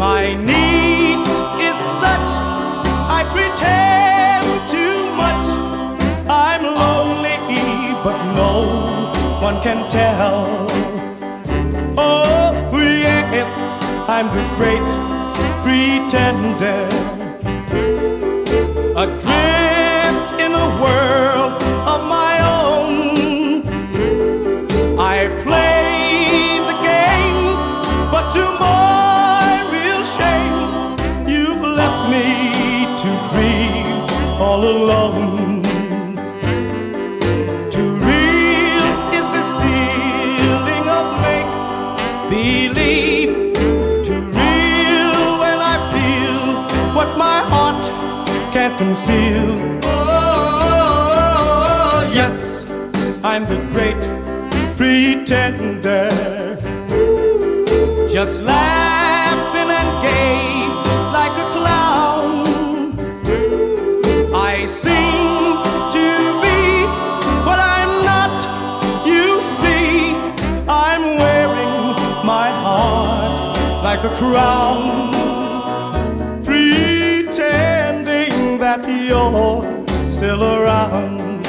My need is such, I pretend too much. I'm lonely, but no one can tell. Oh, yes, I'm the great pretender. Adrift in a world. Alone. Too real is this feeling of make believe. Too real when I feel what my heart can't conceal. Oh, yes, I'm the great pretender. Just laughing like a crown, pretending that you're still around.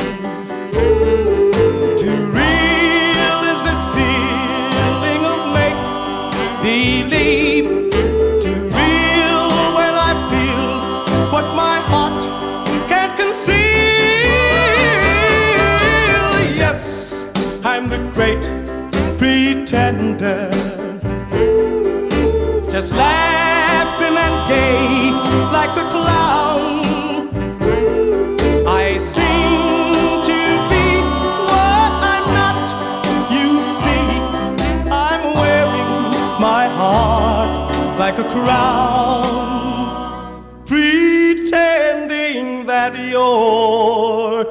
Too real is this feeling of make believe. Too real when I feel what my heart can't conceal. Yes, I'm the great pretender. Just laughing and gay like a clown. I seem to be what I'm not. You see, I'm wearing my heart like a crown, pretending that you're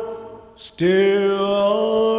still